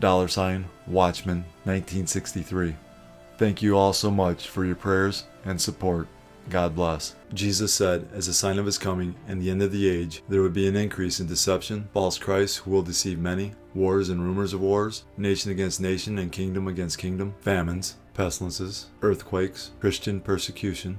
dollar sign Watchman 1963. Thank you all so much for your prayers and support. God bless. Jesus said, as a sign of his coming and the end of the age, there would be an increase in deception, false Christs who will deceive many, wars and rumors of wars, nation against nation and kingdom against kingdom, famines, pestilences, earthquakes, Christian persecution,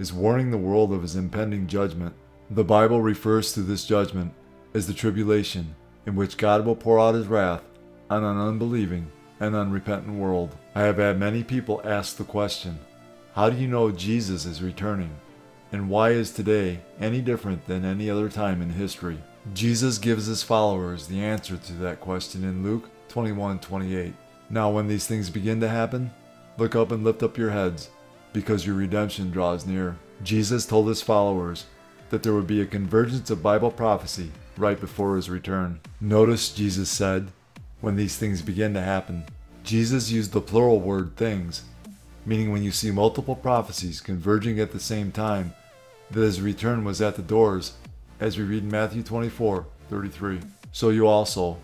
is warning the world of his impending judgment. The Bible refers to this judgment as the tribulation, in which God will pour out his wrath on an unbelieving and unrepentant world. I have had many people ask the question, how do you know Jesus is returning? And why is today any different than any other time in history? Jesus gives his followers the answer to that question in Luke 21:28. Now when these things begin to happen, look up and lift up your heads, because your redemption draws near. Jesus told his followers that there would be a convergence of Bible prophecy right before his return. Notice Jesus said, when these things begin to happen. Jesus used the plural word things, meaning when you see multiple prophecies converging at the same time, that his return was at the doors, as we read in Matthew 24 33. So you also,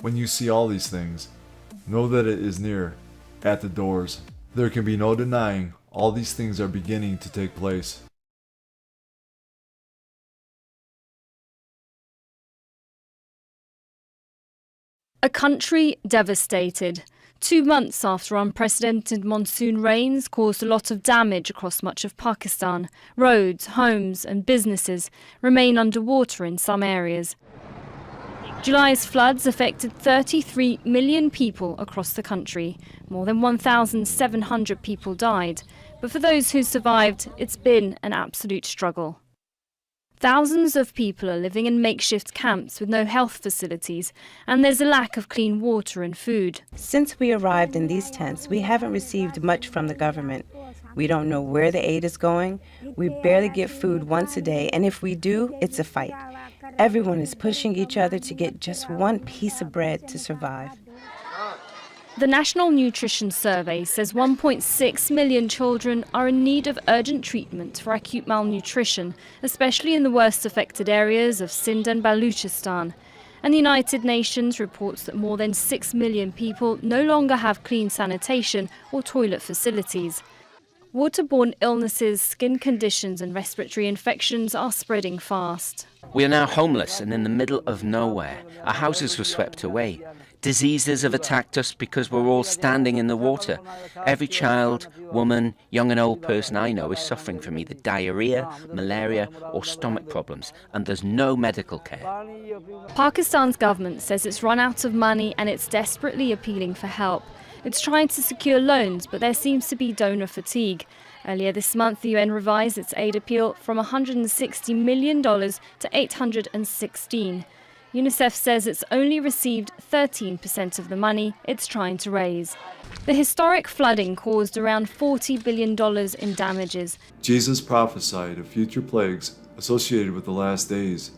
when you see all these things, know that it is near, at the doors. There can be no denying all these things are beginning to take place. A country devastated. Two months after unprecedented monsoon rains caused a lot of damage across much of Pakistan, roads, homes, and businesses remain underwater in some areas. July's floods affected 33 million people across the country. More than 1,700 people died. But for those who survived, it's been an absolute struggle. Thousands of people are living in makeshift camps with no health facilities, and there's a lack of clean water and food. Since we arrived in these tents, we haven't received much from the government. We don't know where the aid is going. We barely get food once a day, and if we do, it's a fight. Everyone is pushing each other to get just one piece of bread to survive. The National Nutrition Survey says 1.6 million children are in need of urgent treatment for acute malnutrition, especially in the worst affected areas of Sindh and Baluchistan. And the United Nations reports that more than 6 million people no longer have clean sanitation or toilet facilities. Waterborne illnesses, skin conditions, and respiratory infections are spreading fast. We are now homeless and in the middle of nowhere. Our houses were swept away. Diseases have attacked us because we're all standing in the water. Every child, woman, young and old person I know is suffering from either diarrhea, malaria, or stomach problems, and there's no medical care. Pakistan's government says it's run out of money and it's desperately appealing for help. It's trying to secure loans, but there seems to be donor fatigue. Earlier this month, the UN revised its aid appeal from $160 million to 816. UNICEF says it's only received 13% of the money it's trying to raise. The historic flooding caused around $40 billion in damages. Jesus prophesied of future plagues associated with the last days,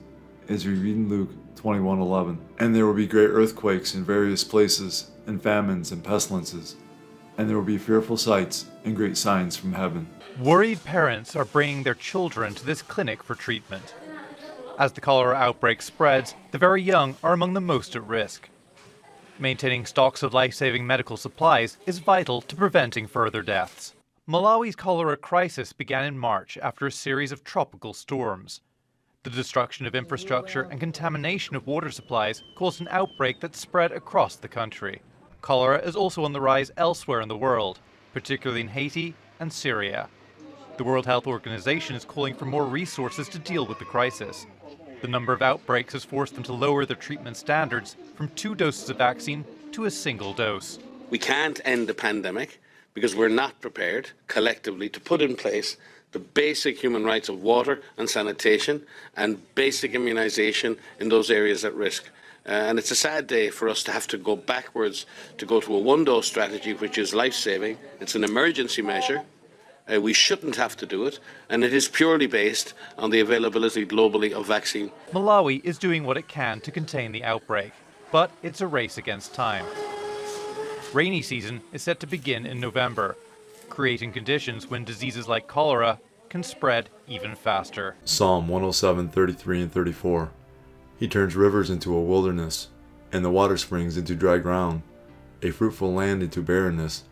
as we read in Luke 21:11. And there will be great earthquakes in various places, and famines and pestilences, and there will be fearful sights and great signs from heaven. Worried parents are bringing their children to this clinic for treatment. As the cholera outbreak spreads, the very young are among the most at risk. Maintaining stocks of life-saving medical supplies is vital to preventing further deaths. Malawi's cholera crisis began in March after a series of tropical storms. The destruction of infrastructure and contamination of water supplies caused an outbreak that spread across the country. Cholera is also on the rise elsewhere in the world. particularly in Haiti and Syria. The World Health Organization is calling for more resources to deal with the crisis. The number of outbreaks has forced them to lower their treatment standards from two doses of vaccine to a single dose. We can't end the pandemic because we're not prepared collectively to put in place the basic human rights of water and sanitation and basic immunisation in those areas at risk. Uh, and it's a sad day for us to have to go backwards to go to a one dose strategy, which is life saving. It's an emergency measure. Uh, we shouldn't have to do it, and it is purely based on the availability globally of vaccine. Malawi is doing what it can to contain the outbreak, but it's a race against time. Rainy season is set to begin in November, creating conditions when diseases like cholera can spread even faster. Psalm 107, 33 and 34. He turns rivers into a wilderness, and the water springs into dry ground, a fruitful land into barrenness,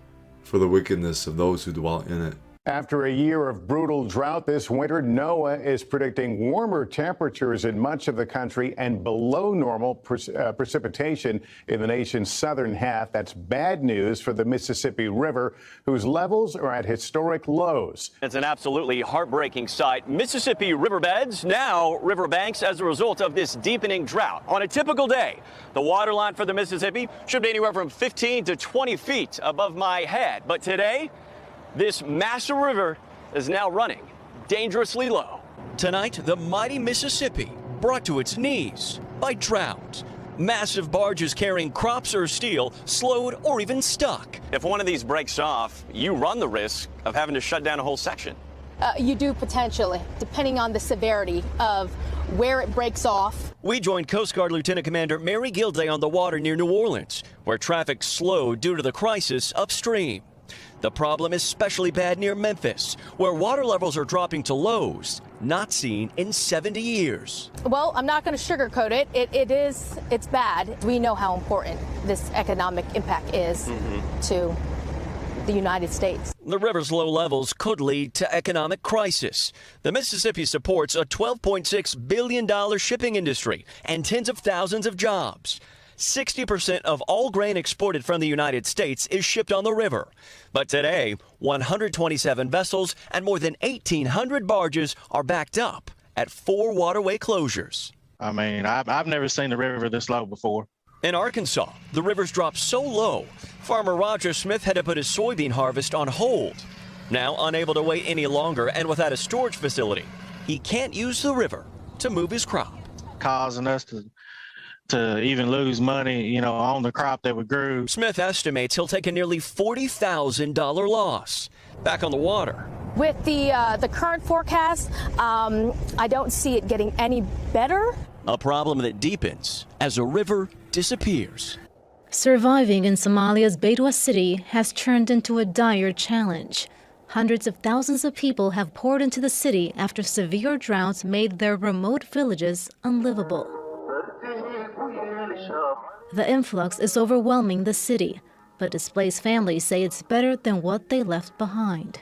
for the wickedness of those who dwell in it. After a year of brutal drought this winter, NOAA is predicting warmer temperatures in much of the country and below normal pre uh, precipitation in the nation's southern half. That's bad news for the Mississippi River, whose levels are at historic lows. It's an absolutely heartbreaking sight. Mississippi riverbeds, now riverbanks, as a result of this deepening drought. On a typical day, the water line for the Mississippi should be anywhere from 15 to 20 feet above my head. But today, this massive river is now running dangerously low. Tonight, the mighty Mississippi brought to its knees by drought. Massive barges carrying crops or steel slowed or even stuck. If one of these breaks off, you run the risk of having to shut down a whole section. Uh, you do potentially, depending on the severity of where it breaks off. We joined Coast Guard Lieutenant Commander Mary Gilday on the water near New Orleans, where traffic slowed due to the crisis upstream. The problem is especially bad near Memphis, where water levels are dropping to lows not seen in 70 years. Well, I'm not going to sugarcoat it. it. It is, it's bad. We know how important this economic impact is mm-hmm. to the United States. The river's low levels could lead to economic crisis. The Mississippi supports a $12.6 billion shipping industry and tens of thousands of jobs. 60% of all grain exported from the United States is shipped on the river. But today, 127 vessels and more than 1,800 barges are backed up at four waterway closures. I mean, I've, I've never seen the river this low before. In Arkansas, the rivers dropped so low, farmer Roger Smith had to put his soybean harvest on hold. Now, unable to wait any longer and without a storage facility, he can't use the river to move his crop. Causing us to to even lose money, you know, on the crop that we grew. Smith estimates he'll take a nearly $40,000 loss. Back on the water. With the uh, the current forecast, um, I don't see it getting any better. A problem that deepens as a river disappears. Surviving in Somalia's Baidoa city has turned into a dire challenge. Hundreds of thousands of people have poured into the city after severe droughts made their remote villages unlivable. The influx is overwhelming the city, but displaced families say it's better than what they left behind.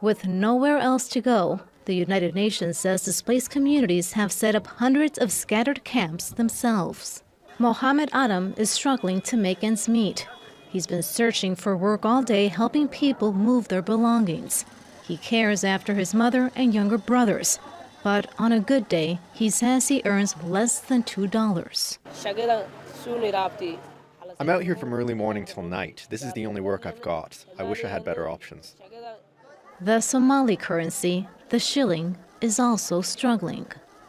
With nowhere else to go, the United Nations says displaced communities have set up hundreds of scattered camps themselves. Mohammed Adam is struggling to make ends meet. He's been searching for work all day helping people move their belongings. He cares after his mother and younger brothers, but on a good day, he says he earns less than $2. I'm out here from early morning till night. This is the only work I've got. I wish I had better options. The Somali currency, the shilling, is also struggling.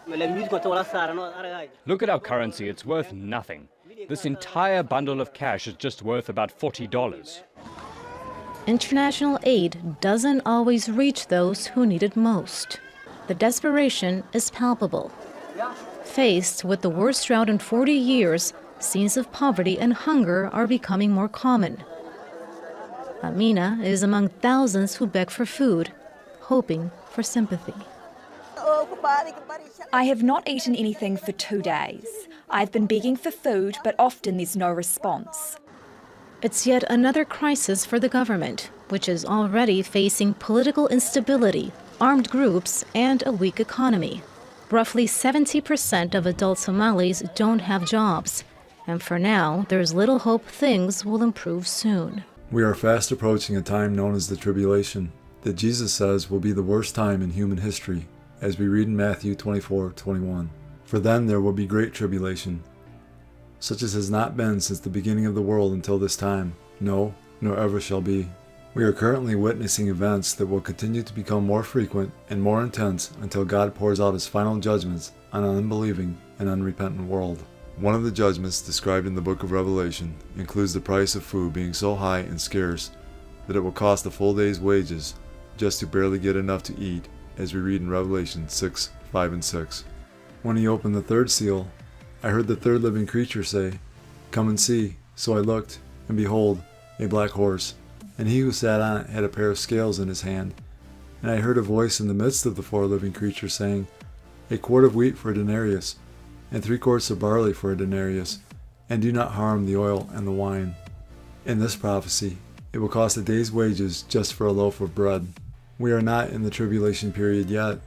Look at our currency, it's worth nothing. This entire bundle of cash is just worth about $40. International aid doesn't always reach those who need it most. The desperation is palpable. Faced with the worst drought in 40 years, scenes of poverty and hunger are becoming more common. Amina is among thousands who beg for food, hoping for sympathy. I have not eaten anything for two days. I've been begging for food, but often there's no response. It's yet another crisis for the government, which is already facing political instability, armed groups, and a weak economy. Roughly 70% of adult Somalis don't have jobs, and for now, there's little hope things will improve soon. We are fast approaching a time known as the tribulation, that Jesus says will be the worst time in human history, as we read in Matthew 24 21. For then there will be great tribulation, such as has not been since the beginning of the world until this time, no, nor ever shall be. We are currently witnessing events that will continue to become more frequent and more intense until God pours out his final judgments on an unbelieving and unrepentant world. One of the judgments described in the book of Revelation includes the price of food being so high and scarce that it will cost a full day's wages just to barely get enough to eat, as we read in Revelation 6 5 and 6. When he opened the third seal, I heard the third living creature say, Come and see. So I looked, and behold, a black horse, and he who sat on it had a pair of scales in his hand. And I heard a voice in the midst of the four living creatures saying, A quart of wheat for a denarius and three quarts of barley for a denarius, and do not harm the oil and the wine. In this prophecy, it will cost a day's wages just for a loaf of bread. We are not in the tribulation period yet,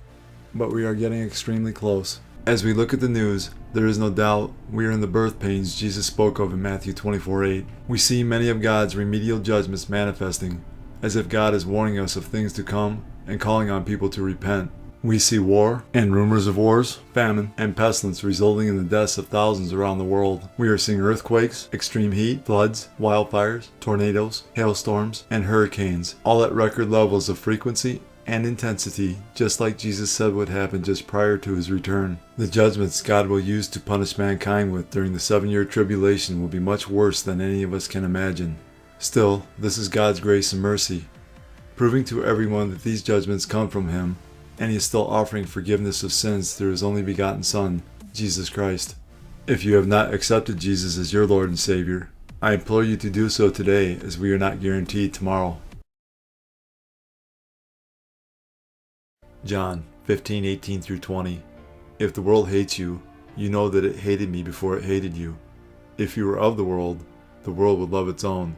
but we are getting extremely close. As we look at the news, there is no doubt we are in the birth pains Jesus spoke of in Matthew 24 8. We see many of God's remedial judgments manifesting, as if God is warning us of things to come and calling on people to repent. We see war and rumors of wars, famine, and pestilence resulting in the deaths of thousands around the world. We are seeing earthquakes, extreme heat, floods, wildfires, tornadoes, hailstorms, and hurricanes, all at record levels of frequency and intensity, just like Jesus said would happen just prior to his return. The judgments God will use to punish mankind with during the seven year tribulation will be much worse than any of us can imagine. Still, this is God's grace and mercy, proving to everyone that these judgments come from Him and he is still offering forgiveness of sins through his only begotten Son, Jesus Christ. If you have not accepted Jesus as your Lord and Savior, I implore you to do so today as we are not guaranteed tomorrow. John 15, 18 through 20. If the world hates you, you know that it hated me before it hated you. If you were of the world, the world would love its own.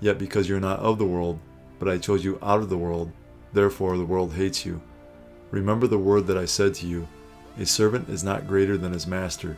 Yet because you're not of the world, but I chose you out of the world, therefore the world hates you. Remember the word that I said to you A servant is not greater than his master.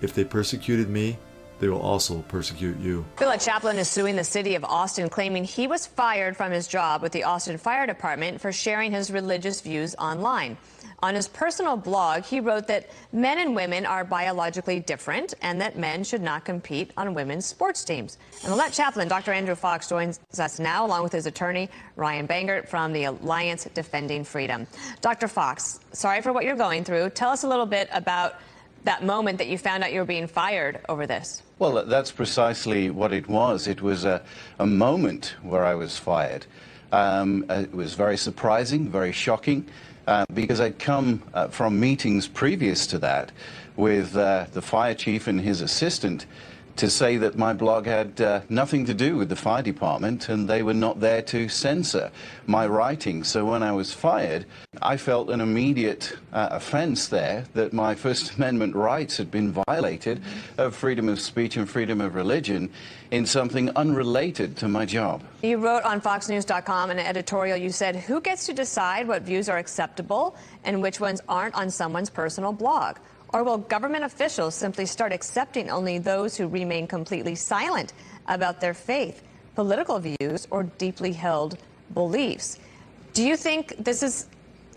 If they persecuted me, they will also persecute you. Philip Chaplin is suing the city of Austin, claiming he was fired from his job with the Austin Fire Department for sharing his religious views online. On his personal blog, he wrote that men and women are biologically different and that men should not compete on women's sports teams. And the chaplain, Dr. Andrew Fox, joins us now, along with his attorney, Ryan Bangert, from the Alliance Defending Freedom. Dr. Fox, sorry for what you're going through. Tell us a little bit about that moment that you found out you were being fired over this. Well, that's precisely what it was. It was a, a moment where I was fired. Um, it was very surprising, very shocking. Uh, because I'd come uh, from meetings previous to that with uh, the fire chief and his assistant to say that my blog had uh, nothing to do with the fire department and they were not there to censor my writing. So when I was fired, I felt an immediate uh, offense there that my First Amendment rights had been violated of freedom of speech and freedom of religion in something unrelated to my job. You wrote on FoxNews.com in an editorial. You said, Who gets to decide what views are acceptable and which ones aren't on someone's personal blog? Or will government officials simply start accepting only those who remain completely silent about their faith, political views, or deeply held beliefs? Do you think this is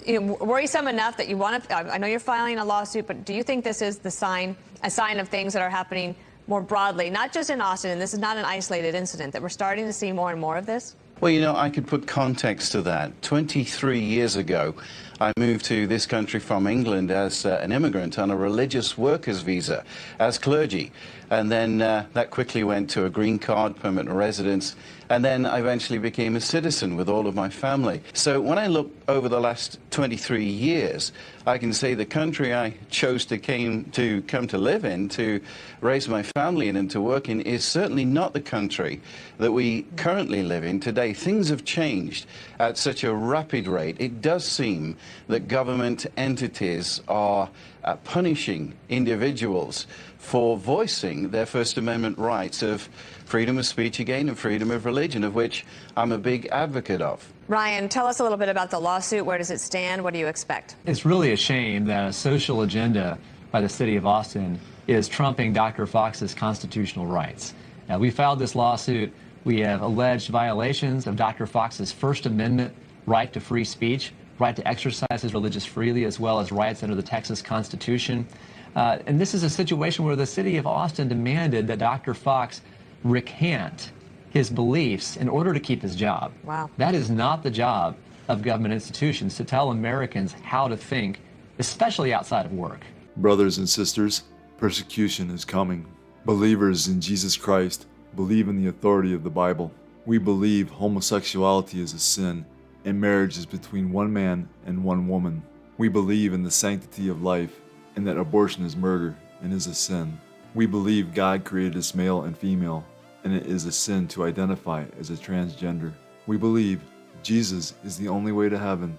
you know, worrisome enough that you want to? I know you're filing a lawsuit, but do you think this is the sign, a sign of things that are happening more broadly, not just in Austin, and this is not an isolated incident, that we're starting to see more and more of this? Well, you know, I could put context to that. 23 years ago, I moved to this country from England as uh, an immigrant on a religious workers visa as clergy. And then uh, that quickly went to a green card, permanent residence. And then I eventually became a citizen with all of my family. So when I look over the last 23 years, I can say the country I chose to, came, to come to live in, to raise my family in and to work in, is certainly not the country that we currently live in today. Things have changed at such a rapid rate. It does seem that government entities are uh, punishing individuals for voicing their First Amendment rights of freedom of speech again and freedom of religion, of which I'm a big advocate of. Ryan, tell us a little bit about the lawsuit. Where does it stand? What do you expect? It's really a shame that a social agenda by the city of Austin is trumping Dr. Fox's constitutional rights. Now, we filed this lawsuit We have alleged violations of Dr. Fox's First Amendment right to free speech, right to exercise his religious freely, as well as rights under the Texas Constitution. Uh, and this is a situation where the city of Austin demanded that Dr. Fox recant his beliefs in order to keep his job. Wow. That is not the job of government institutions to tell Americans how to think, especially outside of work. Brothers and sisters, persecution is coming. Believers in Jesus Christ believe in the authority of the Bible. We believe homosexuality is a sin and marriage is between one man and one woman. We believe in the sanctity of life and that abortion is murder and is a sin. We believe God created us male and female and it is a sin to identify as a transgender. We believe Jesus is the only way to heaven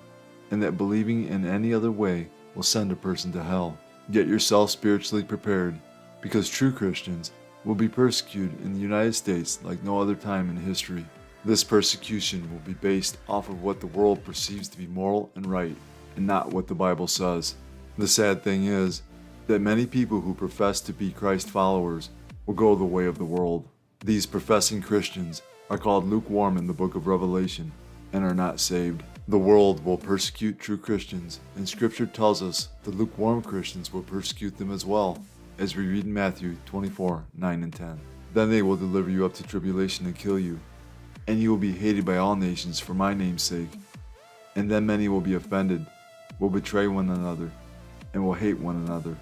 and that believing in any other way will send a person to hell. Get yourself spiritually prepared because true Christians will be persecuted in the United States like no other time in history. This persecution will be based off of what the world perceives to be moral and right and not what the Bible says. The sad thing is that many people who profess to be Christ followers will go the way of the world. These professing Christians are called lukewarm in the book of Revelation and are not saved. The world will persecute true Christians, and Scripture tells us the lukewarm Christians will persecute them as well, as we read in Matthew 24 9 and 10. Then they will deliver you up to tribulation and kill you, and you will be hated by all nations for my name's sake. And then many will be offended, will betray one another, and will hate one another.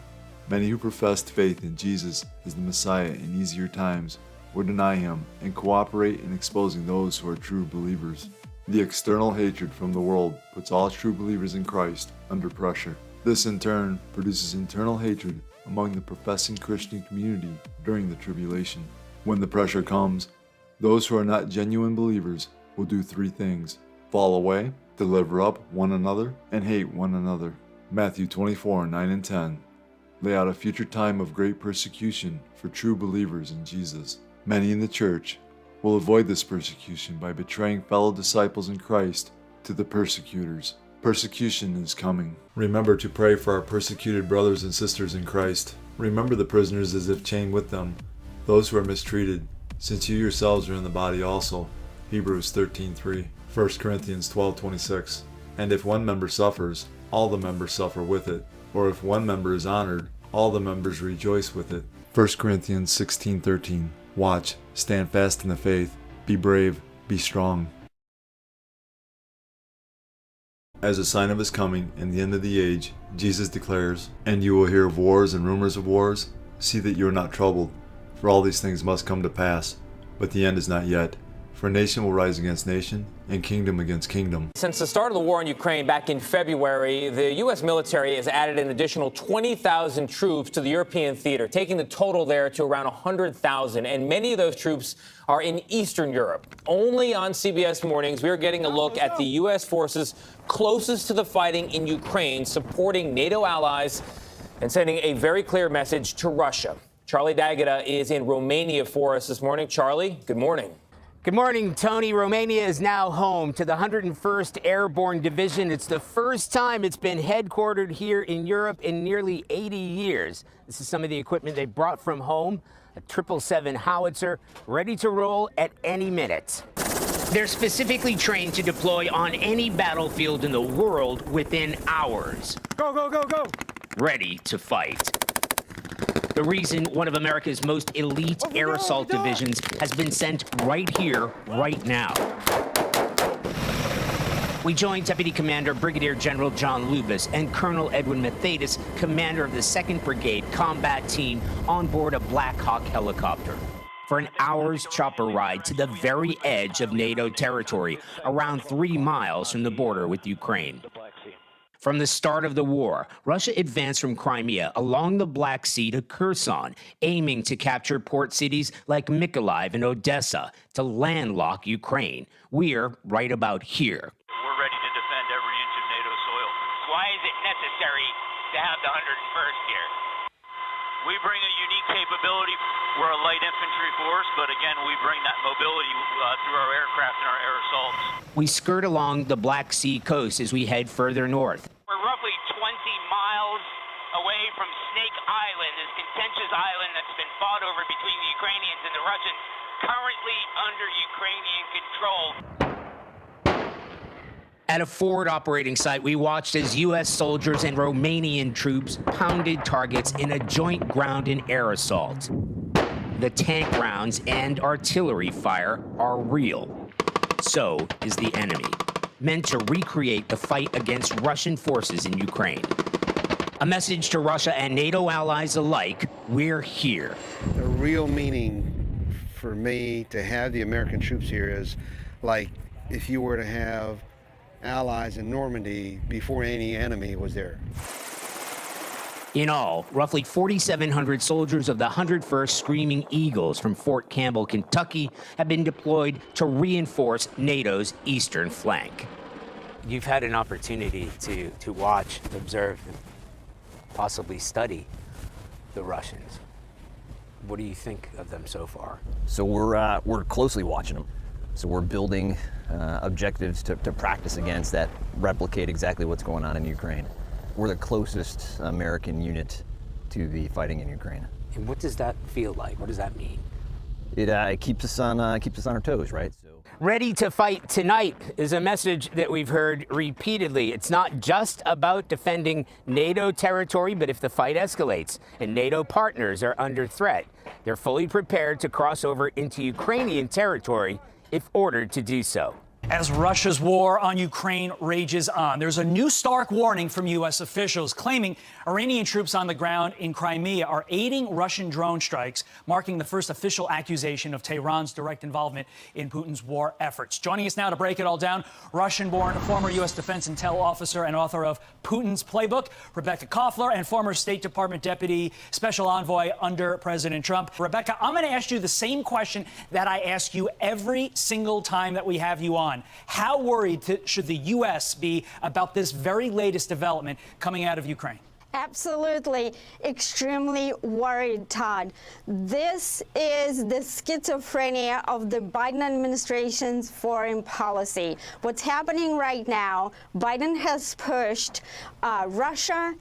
Many who professed faith in Jesus as the Messiah in easier times will deny him and cooperate in exposing those who are true believers. The external hatred from the world puts all true believers in Christ under pressure. This in turn produces internal hatred among the professing Christian community during the tribulation. When the pressure comes, those who are not genuine believers will do three things fall away, deliver up one another, and hate one another. Matthew 24 9 and 10 lay out a future time of great persecution for true believers in Jesus. Many in the church will avoid this persecution by betraying fellow disciples in Christ to the persecutors. Persecution is coming. Remember to pray for our persecuted brothers and sisters in Christ. Remember the prisoners as if chained with them, those who are mistreated, since you yourselves are in the body also. Hebrews 13:3, 1 Corinthians 12:26. And if one member suffers, all the members suffer with it, or if one member is honored, all the members rejoice with it. 1 Corinthians 16:13. Watch, stand fast in the faith, be brave, be strong. As a sign of his coming and the end of the age, Jesus declares, And you will hear of wars and rumors of wars. See that you are not troubled, for all these things must come to pass, but the end is not yet. For nation will rise against nation, and kingdom against kingdom. Since the start of the war in Ukraine back in February, the U.S. military has added an additional 20,000 troops to the European theater, taking the total there to around 100,000. And many of those troops are in Eastern Europe. Only on CBS Mornings, we are getting a look at the U.S. forces closest to the fighting in Ukraine, supporting NATO allies and sending a very clear message to Russia. Charlie D'Agata uh, is in Romania for us this morning. Charlie, good morning. Good morning, Tony. Romania is now home to the 101st Airborne Division. It's the first time it's been headquartered here in Europe in nearly 80 years. This is some of the equipment they brought from home a 777 howitzer ready to roll at any minute. They're specifically trained to deploy on any battlefield in the world within hours. Go, go, go, go! Ready to fight. The reason one of America's most elite oh, air assault divisions has been sent right here, right now. We join Deputy Commander Brigadier General John Lubas and Colonel Edwin Mathaidis, commander of the 2nd Brigade combat team, on board a Black Hawk helicopter for an hour's chopper ride to the very edge of NATO territory, around three miles from the border with Ukraine. From the start of the war, Russia advanced from Crimea along the Black Sea to Kherson, aiming to capture port cities like Mykolaiv and Odessa to landlock Ukraine. We're right about here. We're ready to defend every inch of NATO soil. Why is it necessary to have the 101st here? We bring a unique capability. We're a light infantry force, but again, we bring that mobility uh, through our aircraft and our air assaults. We skirt along the Black Sea coast as we head further north. We're roughly 20 miles away from Snake Island, this contentious island that's been fought over between the Ukrainians and the Russians, currently under Ukrainian control. At a forward operating site, we watched as U.S. soldiers and Romanian troops pounded targets in a joint ground and air assault. The tank rounds and artillery fire are real. So is the enemy, meant to recreate the fight against Russian forces in Ukraine. A message to Russia and NATO allies alike we're here. The real meaning for me to have the American troops here is like if you were to have allies in Normandy before any enemy was there. In all, roughly 4,700 soldiers of the 101st Screaming Eagles from Fort Campbell, Kentucky, have been deployed to reinforce NATO's eastern flank. You've had an opportunity to, to watch, observe, and possibly study the Russians. What do you think of them so far? So we're, uh, we're closely watching them. So we're building uh, objectives to, to practice against that replicate exactly what's going on in Ukraine. We're the closest American unit to the fighting in Ukraine. And what does that feel like? What does that mean? It, uh, it keeps us on uh, keeps us on our toes, right? Ready to fight tonight is a message that we've heard repeatedly. It's not just about defending NATO territory, but if the fight escalates and NATO partners are under threat, they're fully prepared to cross over into Ukrainian territory if ordered to do so. As Russia's war on Ukraine rages on, there's a new stark warning from U.S. officials claiming Iranian troops on the ground in Crimea are aiding Russian drone strikes, marking the first official accusation of Tehran's direct involvement in Putin's war efforts. Joining us now to break it all down, Russian born former U.S. Defense Intel officer and author of Putin's Playbook, Rebecca Koffler, and former State Department Deputy Special Envoy under President Trump. Rebecca, I'm going to ask you the same question that I ask you every single time that we have you on. How worried should the U.S. be about this very latest development coming out of Ukraine? Absolutely, extremely worried, Todd. This is the schizophrenia of the Biden administration's foreign policy. What's happening right now, Biden has pushed uh, Russia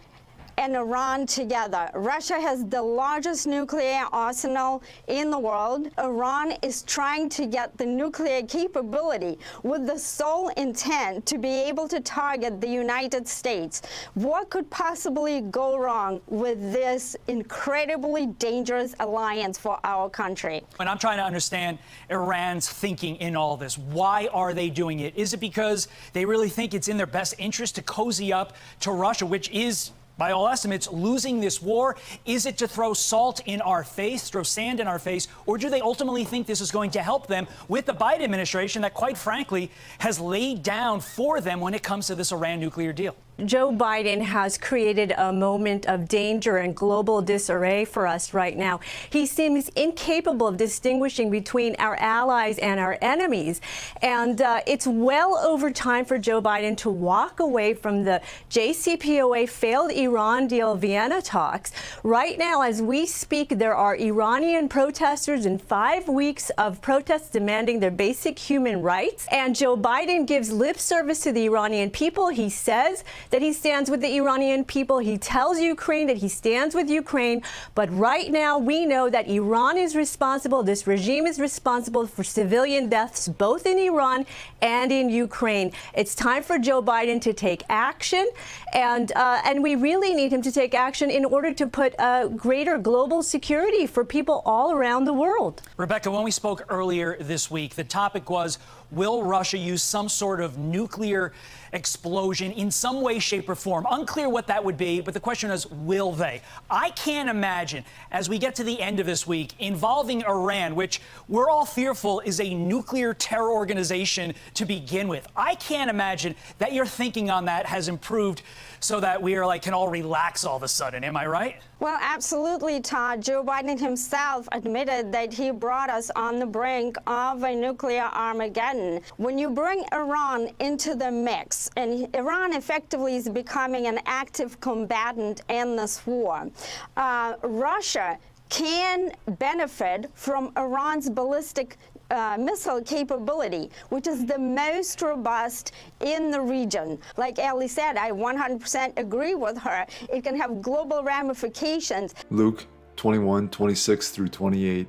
and Iran together. Russia has the largest nuclear arsenal in the world. Iran is trying to get the nuclear capability with the sole intent to be able to target the United States. What could possibly go wrong with this incredibly dangerous alliance for our country? And I'm trying to understand Iran's thinking in all this. Why are they doing it? Is it because they really think it's in their best interest to cozy up to Russia, which is by all estimates, losing this war? Is it to throw salt in our face, throw sand in our face, or do they ultimately think this is going to help them with the Biden administration that, quite frankly, has laid down for them when it comes to this Iran nuclear deal? Joe Biden has created a moment of danger and global disarray for us right now. He seems incapable of distinguishing between our allies and our enemies. And uh, it's well over time for Joe Biden to walk away from the JCPOA failed Iran deal Vienna talks. Right now, as we speak, there are Iranian protesters in five weeks of protests demanding their basic human rights. And Joe Biden gives lip service to the Iranian people. He says that he stands with the Iranian people. He tells Ukraine that he stands with Ukraine. But right now, we know that Iran is responsible, this regime is responsible for civilian deaths both in Iran and in Ukraine. It's time for Joe Biden to take action. And, uh, and we really need him to take action in order to put uh, greater global security for people all around the world. Rebecca, when we spoke earlier this week, the topic was will Russia use some sort of nuclear explosion in some way, shape, or form. Unclear what that would be, but the question is, will they? I can't imagine, as we get to the end of this week, involving Iran, which we're all fearful is a nuclear terror organization to begin with. I can't imagine that your thinking on that has improved so that we are like can all relax all of a sudden. Am I right? Well, absolutely, Todd. Joe Biden himself admitted that he brought us on the brink of a nuclear Armageddon. When you bring Iran into the mix, and Iran effectively is becoming an active combatant in this war, uh, Russia can benefit from Iran's ballistic uh, missile capability, which is the most robust in the region. Like Ellie said, I 100% agree with her. It can have global ramifications. Luke 21, 26 through 28.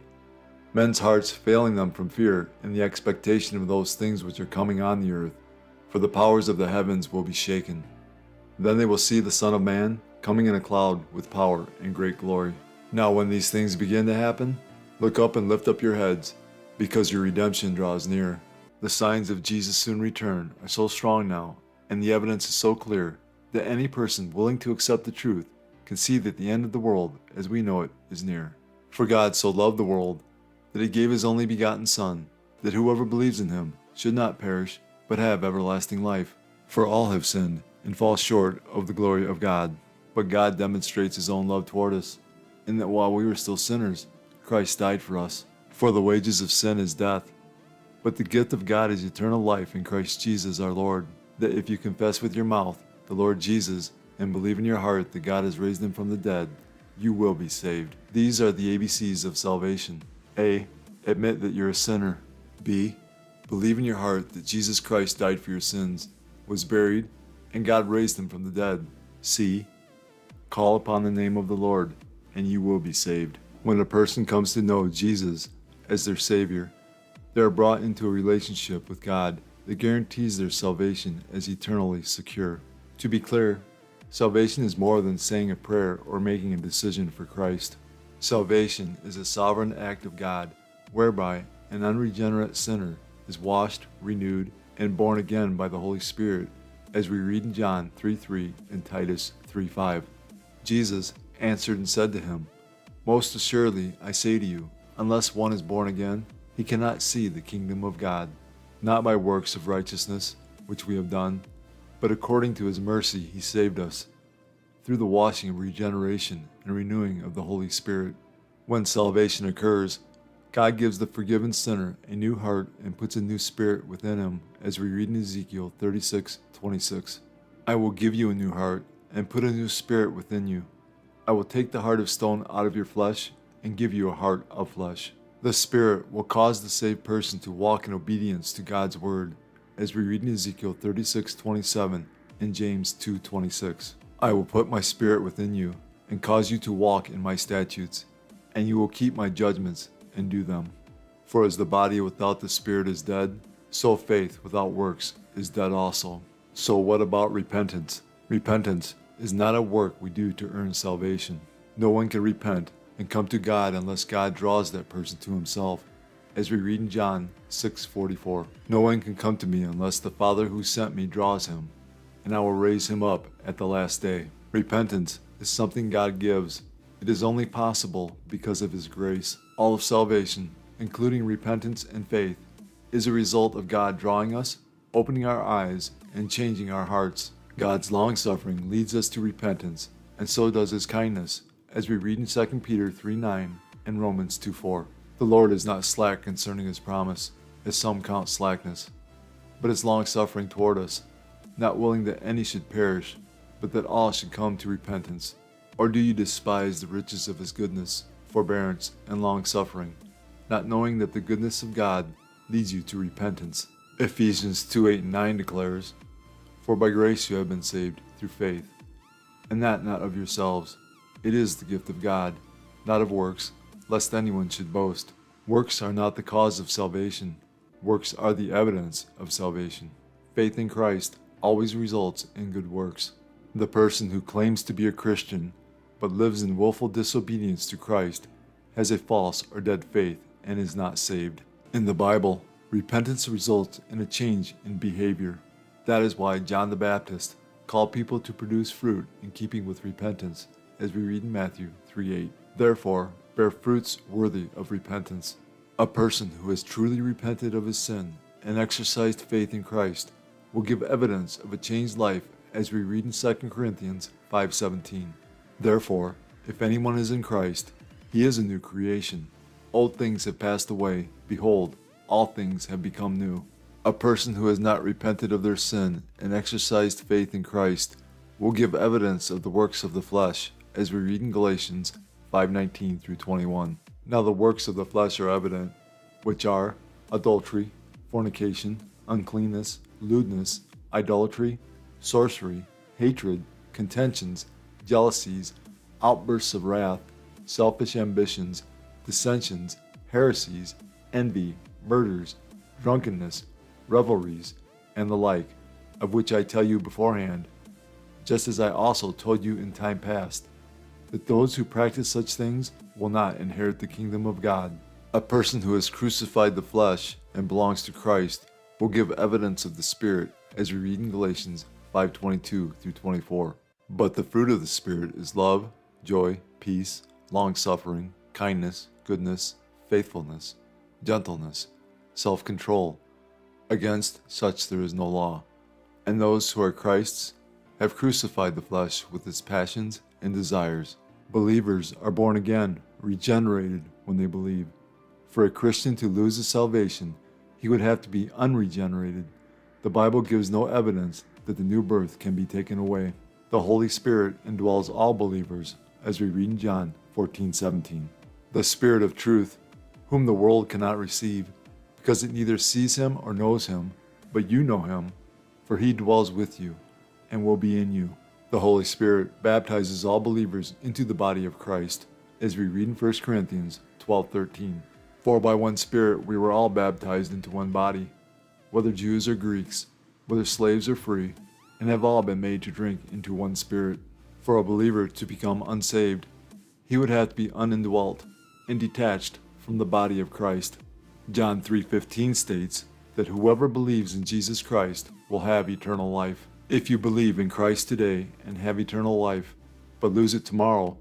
Men's hearts failing them from fear and the expectation of those things which are coming on the earth, for the powers of the heavens will be shaken. Then they will see the Son of Man coming in a cloud with power and great glory. Now, when these things begin to happen, look up and lift up your heads, because your redemption draws near. The signs of Jesus' soon return are so strong now, and the evidence is so clear, that any person willing to accept the truth can see that the end of the world as we know it is near. For God so loved the world that he gave his only begotten Son, that whoever believes in him should not perish, but have everlasting life. For all have sinned and fall short of the glory of God. But God demonstrates his own love toward us, in that while we were still sinners, Christ died for us. For the wages of sin is death, but the gift of God is eternal life in Christ Jesus our Lord. That if you confess with your mouth the Lord Jesus and believe in your heart that God has raised him from the dead, you will be saved. These are the ABCs of salvation. A. Admit that you're a sinner. B. Believe in your heart that Jesus Christ died for your sins, was buried, and God raised him from the dead. C. Call upon the name of the Lord, and you will be saved. When a person comes to know Jesus as their Savior, they are brought into a relationship with God that guarantees their salvation as eternally secure. To be clear, salvation is more than saying a prayer or making a decision for Christ. Salvation is a sovereign act of God whereby an unregenerate sinner is washed, renewed, and born again by the Holy Spirit, as we read in John 3:3 and Titus 3:5. Jesus answered and said to him, Most assuredly I say to you, unless one is born again, he cannot see the kingdom of God. Not by works of righteousness, which we have done, but according to his mercy he saved us, through the washing of regeneration and renewing of the Holy Spirit. When salvation occurs, God gives the forgiven sinner a new heart and puts a new spirit within him, as we read in Ezekiel 36 26. I will give you a new heart and put a new spirit within you. I will take the heart of stone out of your flesh and give you a heart of flesh. The Spirit will cause the saved person to walk in obedience to God's word, as we read in Ezekiel 36 27 and James 2 26. I will put my spirit within you and cause you to walk in my statutes, and you will keep my judgments and do them. For as the body without the spirit is dead, so faith without works is dead also. So what about repentance? Repentance is not a work we do to earn salvation. No one can repent and come to God unless God draws that person to himself. As we read in John 6:44, no one can come to me unless the Father who sent me draws him, and I will raise him up at the last day. Repentance is something God gives. It is only possible because of his grace. All of salvation, including repentance and faith, is a result of God drawing us, opening our eyes, and changing our hearts. God's long suffering leads us to repentance, and so does his kindness, as we read in 2 Peter 3 9 and Romans 2 4. The Lord is not slack concerning his promise, as some count slackness, but is long suffering toward us, not willing that any should perish, but that all should come to repentance. Or do you despise the riches of his goodness, forbearance, and long suffering, not knowing that the goodness of God leads you to repentance? Ephesians 2 8 and 9 declares, For by grace you have been saved through faith, and that not of yourselves. It is the gift of God, not of works, lest anyone should boast. Works are not the cause of salvation, works are the evidence of salvation. Faith in Christ always results in good works. The person who claims to be a Christian but lives in willful disobedience to Christ has a false or dead faith and is not saved. In the Bible, repentance results in a change in behavior. That is why John the Baptist called people to produce fruit in keeping with repentance, as we read in Matthew 3:8. Therefore, bear fruits worthy of repentance. A person who has truly repented of his sin and exercised faith in Christ will give evidence of a changed life as we read in 2 Corinthians 5:17. Therefore, if anyone is in Christ, he is a new creation. Old things have passed away; behold, all things have become new. A person who has not repented of their sin and exercised faith in Christ will give evidence of the works of the flesh, as we read in Galatians 5:19 through 21. Now the works of the flesh are evident, which are adultery, fornication, uncleanness, lewdness, idolatry, sorcery, hatred, contentions, jealousies, outbursts of wrath, selfish ambitions, dissensions, heresies, envy, murders, drunkenness, revelries, and the like, of which I tell you beforehand, just as I also told you in time past, that those who practice such things will not inherit the kingdom of God. A person who has crucified the flesh and belongs to Christ will give evidence of the Spirit, as we read in Galatians 5:22 through 24. But the fruit of the Spirit is love, joy, peace, long-suffering, kindness, goodness, faithfulness, gentleness, self-control. Against such there is no law. And those who are Christ's have crucified the flesh with its passions and desires. Believers are born again, regenerated when they believe. For a Christian to lose his salvation, he would have to be unregenerated. The Bible gives no evidence that the new birth can be taken away. The Holy Spirit indwells all believers, as we read in John 14:17. The Spirit of truth, whom the world cannot receive, because it neither sees him or knows him, but you know him, for he dwells with you and will be in you. The Holy Spirit baptizes all believers into the body of Christ, as we read in 1 Corinthians 12:13. For by one Spirit we were all baptized into one body, whether Jews or Greeks, whether slaves or free, and have all been made to drink into one Spirit. For a believer to become unsaved, he would have to be unindwelt and detached from the body of Christ. John 3:15 states that whoever believes in Jesus Christ will have eternal life. If you believe in Christ today and have eternal life, but lose it tomorrow,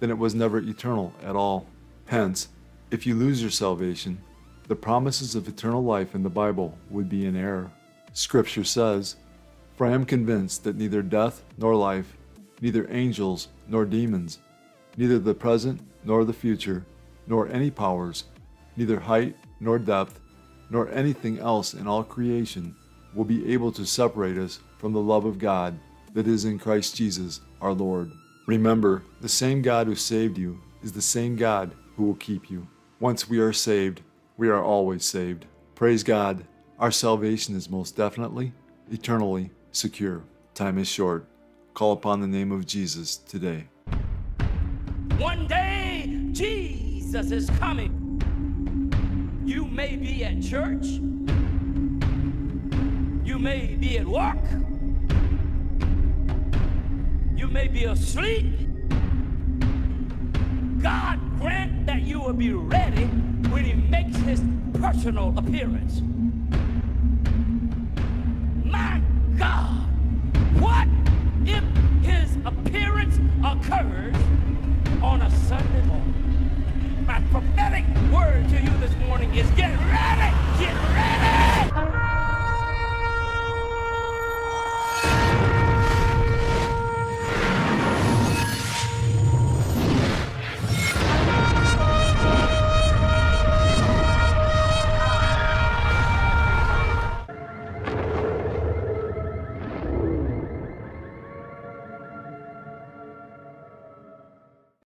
then it was never eternal at all. Hence, if you lose your salvation, the promises of eternal life in the Bible would be in error. Scripture says, For I am convinced that neither death nor life, neither angels nor demons, neither the present nor the future, nor any powers, neither height nor depth, nor anything else in all creation will be able to separate us from the love of God that is in Christ Jesus our Lord. Remember, the same God who saved you is the same God who will keep you. Once we are saved, we are always saved. Praise God, our salvation is most definitely, eternally secure. Time is short. Call upon the name of Jesus today. One day, Jesus is coming. You may be at church. You may be at work. You may be asleep. God grant that you will be ready when he makes his personal appearance. Word to you this morning is get ready, get ready!